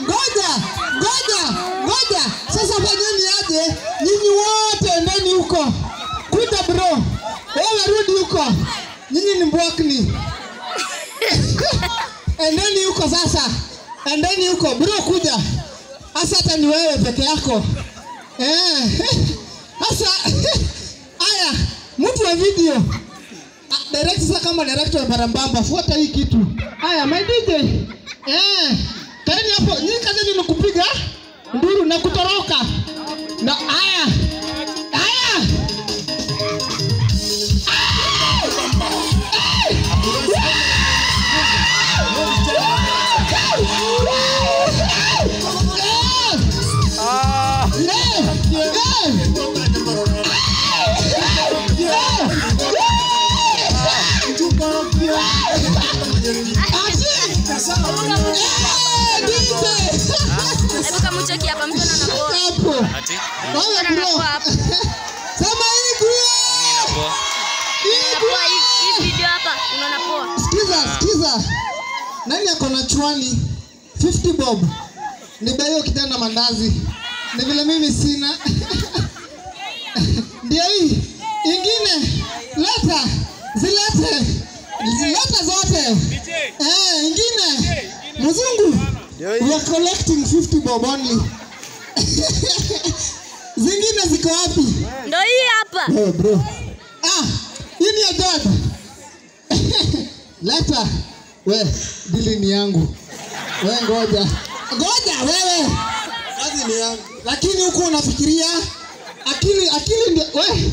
Ngoja, ngoja, ngoja. Sasa fanyeni aje nyinyi wote endeni huko. Kuta bro. Wewe rudi huko. Ni mbwakni. Endeni huko sasa. Endeni huko. Bro kuja. Hasa hata ni wewe peke yako. Eh. Video Ah, direct sasa kama director wa Barambamba, fuata hii kitu. Haya, my DJ. Eh, kaeni hapo. Nyinyi kazi ni kupiga nduru na kutoroka. Na haya. Haya. Ah, Hebu kama Nani ako na chwani? 50 bob. Nipe hiyo kitanda mandazi. Ni vile mimi sina. Ndio hii. Ingine. Leta. Zilete. Zilete zote. Eh, ingine. Mzungu. We are collecting 50 bob only. Zingine ziko wapi? Ndio hii hapa. Hey, bro. Ah, hii ni ya dada. Leta. We, dili ni yangu. We ngoja. Ngoja wewe. Kazi ni yangu. Lakini huko unafikiria akili akili ndio we.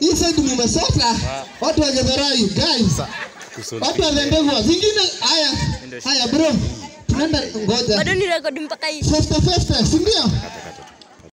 Hii side mumesota. Watu wa Githurai, guys. Watu wa Vendegwa. Zingine haya. Haya bro. Tunaenda ngoja. Bado ni rekodi mpaka hii. 50 50, si ndio?